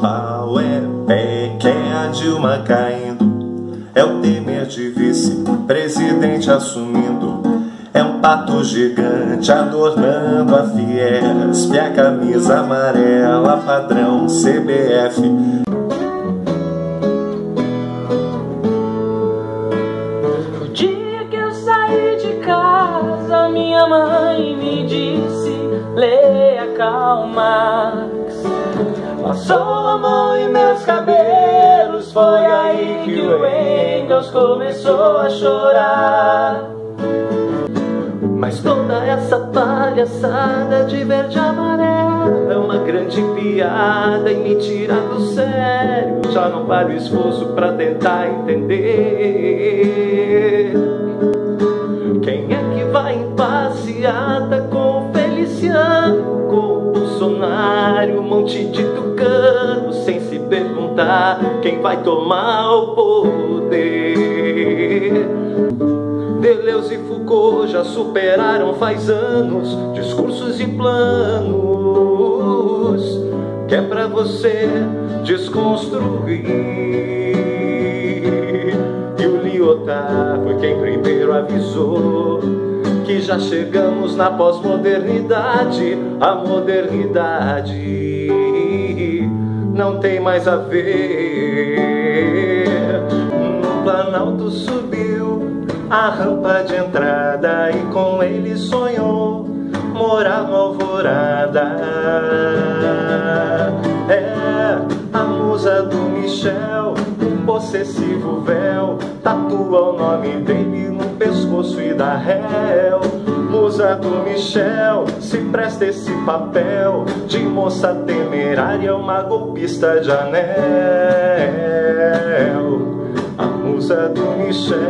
pau é pé, que é a Dilma caindo. É o Temer de vice-presidente assumindo. É um pato gigante adornando a Fiesp, a camisa amarela padrão CBF. O dia que eu saí de casa, minha mãe me disse: leia calma. Passou meus cabelos, foi aí que o Engels começou a chorar. Mas toda essa palhaçada de verde e amarelo é uma grande piada e me tira do sério. Já não vale o esforço pra tentar entender. Quem é que vai em passeata com o Feliciano, com o Bolsonaro, um monte de quem vai tomar o poder? Deleuze e Foucault já superaram faz anos discursos e planos que é pra você desconstruir. E o Lyotard foi quem primeiro avisou que já chegamos na pós-modernidade. A modernidade não tem mais a ver. No Planalto subiu a rampa de entrada e com ele sonhou morar no Alvorada. É a musa do Michel, um possessivo véu, tatua o nome dele no pescoço e da réu. Musa do Michel, se presta esse papel de moça temerária, uma golpista de anel a musa do Michel.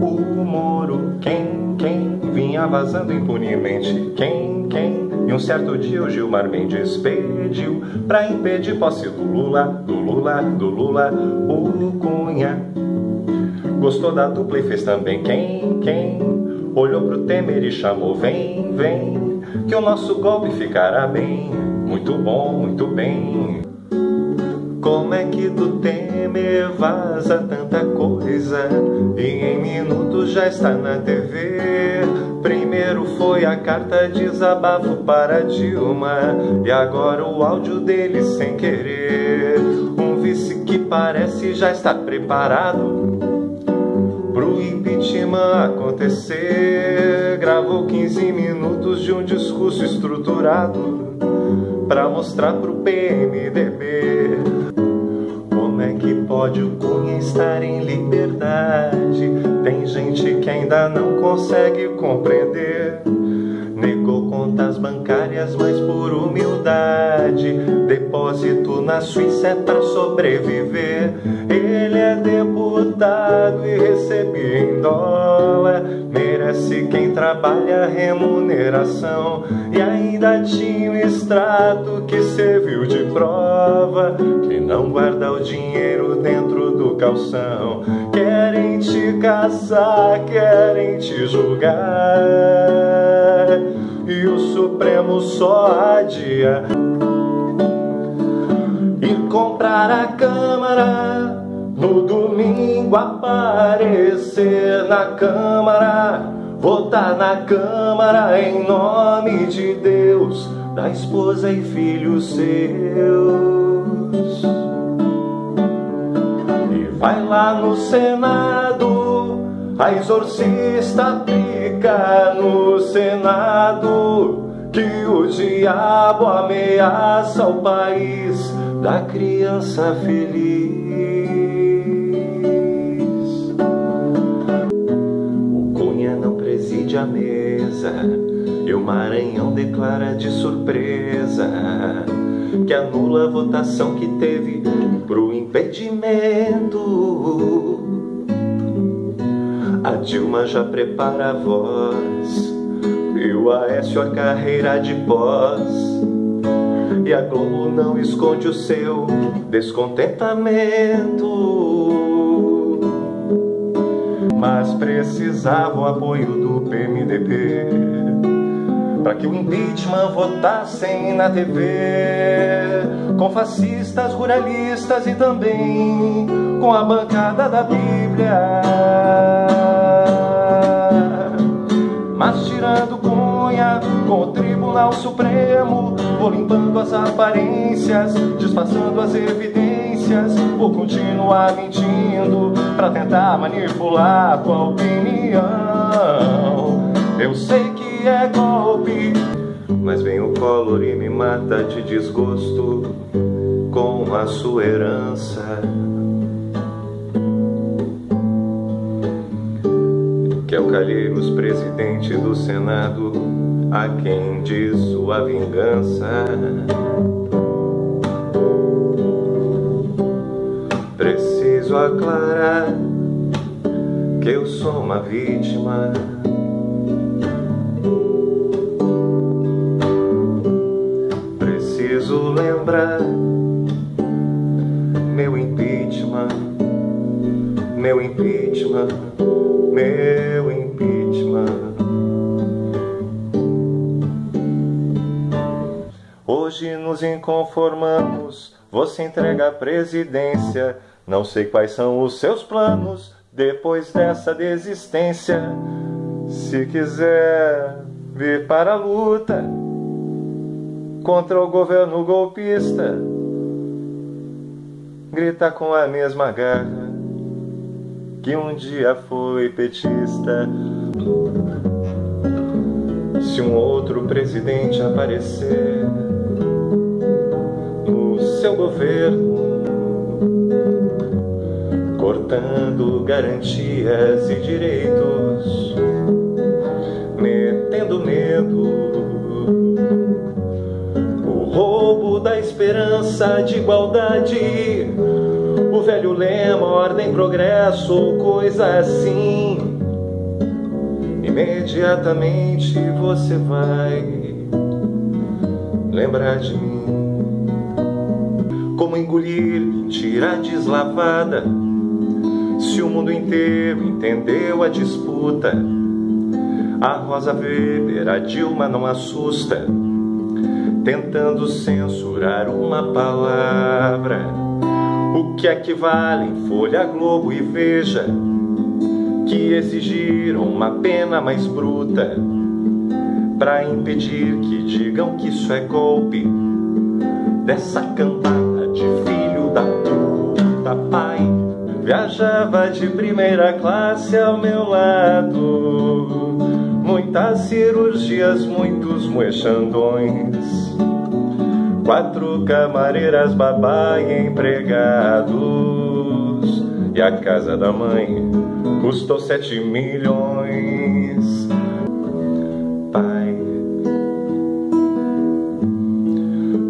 O Moro, quem, quem vinha vazando impunemente, quem, quem. E um certo dia o Gilmar Mendes pediu pra impedir posse do Lula, do Lula, do Lula, o Cunha. Gostou da dupla e fez também quem, quem. Olhou pro Temer e chamou, vem, vem, que o nosso golpe ficará bem. Muito bom, muito bem. Como é que do Temer vaza tanta coisa e em minutos já está na TV? Primeiro foi a carta de desabafo para Dilma e agora o áudio dele sem querer. Um vice que parece já estar preparado pro impeachment acontecer. Gravou 15 minutos de um discurso estruturado pra mostrar pro PMDB. Como é que pode o Cunha estar em liberdade? Tem gente que ainda não consegue compreender. Negou contas bancárias, mas por humildade. Depósito na Suíça é pra sobreviver. Ele é deputado e recebe em dólar. Merece quem trabalha remuneração. E ainda tinha o extrato que serviu de prova. Que não guarda o dinheiro dentro do calção. Querem te caçar, querem te julgar. E o Supremo só adia e comprar a Câmara no domingo aparecer na Câmara, votar na Câmara em nome de Deus, da esposa e filhos seus. E vai lá no Senado, a exorcista aplica no Senado que o diabo ameaça o país da criança feliz. A mesa e o Maranhão declara de surpresa que anula a votação que teve pro impedimento. A Dilma já prepara a voz e o Aécio a carreira de pós. E a Globo não esconde o seu descontentamento. Mas precisava o apoio do PMDB para que o impeachment votassem na TV, com fascistas, ruralistas e também com a bancada da Bíblia. Mas tirando Cunha com o Tribunal Supremo, vou limpando as aparências, disfarçando as evidências, vou continuar mentindo para tentar manipular tua opinião. Eu sei que é golpe, mas vem o color e me mata de desgosto com a sua herança. Que é o Calheiros, presidente do Senado, a quem diz sua vingança. Preciso aclarar que eu sou uma vítima. Meu impeachment, meu impeachment, meu impeachment. Hoje nos inconformamos, você entrega a presidência. Não sei quais são os seus planos depois dessa desistência. Se quiser vir para a luta contra o governo golpista, grita com a mesma garra que um dia foi petista. Se um outro presidente aparecer no seu governo, cortando garantias e direitos, de igualdade, o velho lema ordem, progresso coisa assim. Imediatamente você vai lembrar de mim. Como engolir mentira deslavada se o mundo inteiro entendeu a disputa, a Rosa Weber, a Dilma não assusta, tentando censurar uma palavra. O que equivale em Folha Globo e Veja, que exigiram uma pena mais bruta, para impedir que digam que isso é golpe dessa cambada de filho da puta pai Viajava de primeira classe ao meu lado. Muitas cirurgias, muitos moechandões. Quatro camareiras, babá e empregados. E a casa da mãe custou sete milhões. Pai,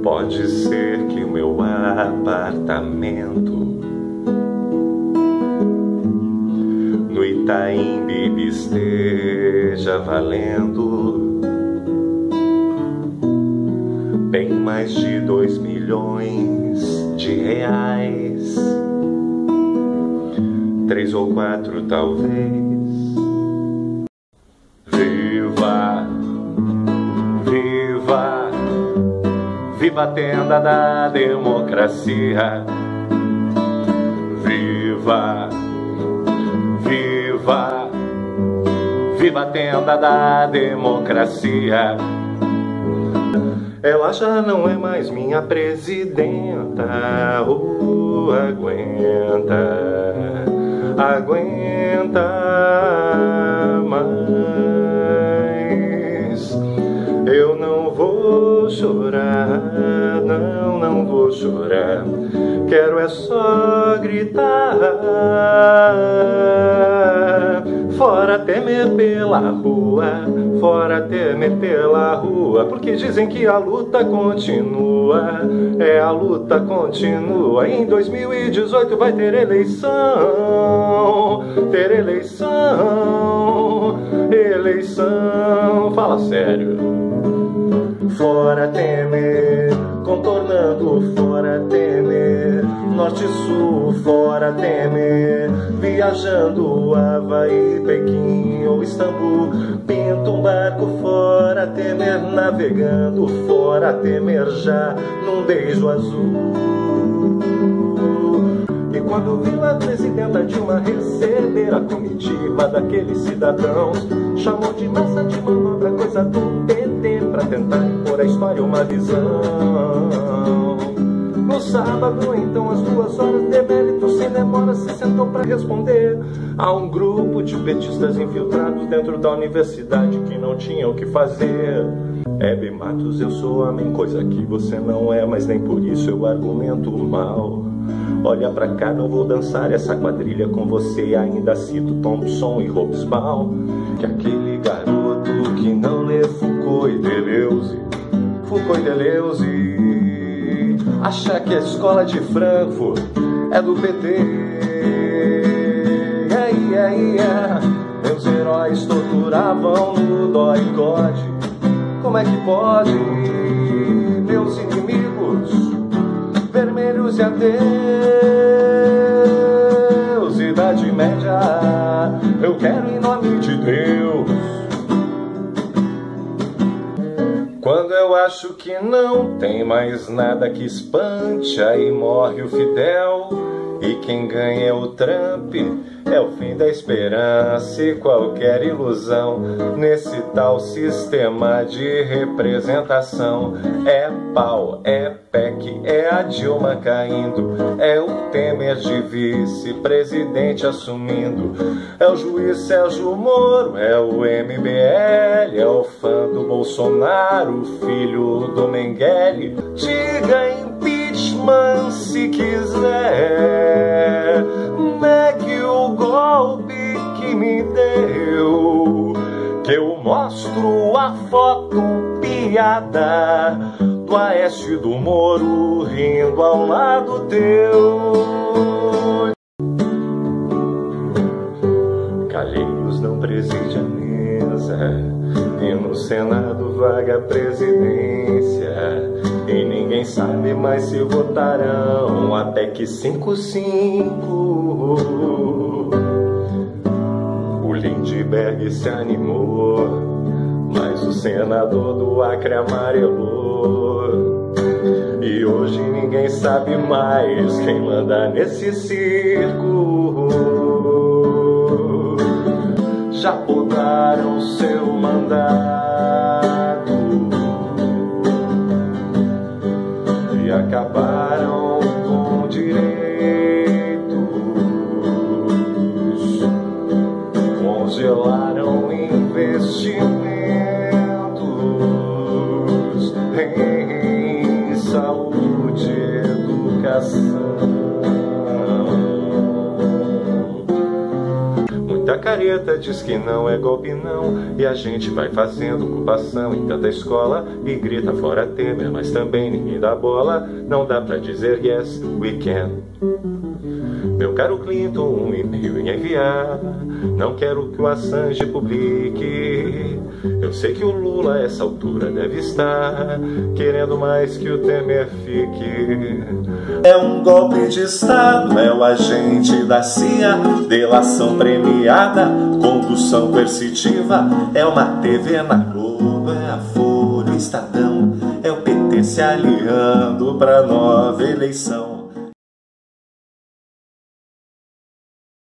pode ser que o meu apartamento Itaim esteja valendo bem mais de dois milhões de reais, três ou quatro talvez. Viva, viva, viva a tenda da democracia. Viva, viva a tenda da democracia. Ela já não é mais minha presidenta, oh, aguenta, aguenta mais. Eu não vou chorar, não, não vou chorar. Quero é só gritar Temer pela rua, fora temer pela rua, porque dizem que a luta continua, é a luta continua. Em 2018 vai ter eleição, ter eleição, eleição. Fala sério. fora Temer, contornando fora Temer, norte-sul fora Temer, viajando Havaí, Pequim ou Istambul, pinta um barco fora Temer, navegando fora Temer já num beijo azul. E quando viu a presidenta Dilma receber a comitiva daqueles cidadãos, chamou de massa de manobra coisa do PT pra tentar impor a história uma visão. No sábado, então, às duas horas, demérito sem demora, se sentou para responder a um grupo de petistas infiltrados dentro da universidade que não tinham o que fazer. Hebe Matos, eu sou homem, coisa que você não é, mas nem por isso eu argumento mal. Olha pra cá, não vou dançar essa quadrilha com você. Ainda cito Thompson e Hobsbawm. Que aquele garoto que não lê Foucault e Deleuze, Foucault e Deleuze, acha que a escola de Frankfurt é do PT. Yeah, yeah, yeah. Meus heróis torturavam no dói Como é que pode? Meus inimigos vermelhos e ateus, Idade Média, eu quero em nome de Deus. Quando eu acho que não tem mais nada que espante, aí morre o Fidel e quem ganha é o Trump. É o fim da esperança e qualquer ilusão nesse tal sistema de representação. É pau, é PEC, é a Dilma caindo, é o Temer de vice-presidente assumindo, é o juiz Sérgio Moro, é o MBL, é o fã do Bolsonaro, filho do Mengele. Diga impeachment se quiser, negue o golpe que me deu, que eu mostro a foto piada do Aécio do Moro rindo ao lado teu. Calheiros não preside a mesa, e no Senado vaga a presidência. E ninguém sabe mais se votarão a PEC 55. O Lindbergh se animou, mas o senador do Acre amarelou. E hoje ninguém sabe mais quem manda nesse circo. Já podaram seu mandato. acabaram com direitos, congelaram investimentos em saúde e educação. Muita careta diz que não é golpe não E a gente vai fazendo ocupação em tanta escola E grita fora Temer, mas também ninguém dá bola Não dá pra dizer yes, we can meu caro Clinton, um e-mail em enviar. Não quero que o Assange publique. Eu sei que o Lula a essa altura deve estar querendo mais que o Temer fique. É um golpe de Estado, é o agente da CIA, delação premiada, condução coercitiva. É uma TV na Globo, é a Folha, Estadão, é o PT se aliando pra nova eleição.